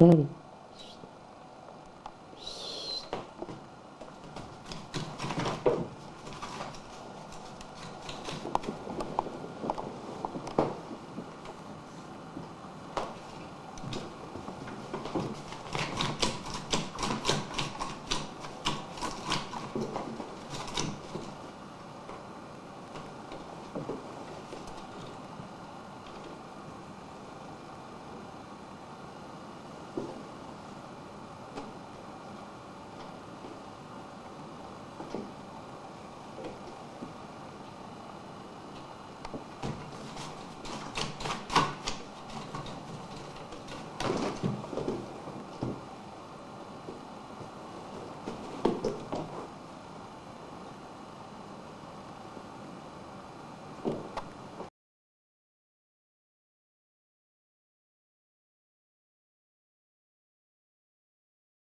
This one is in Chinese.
嗯。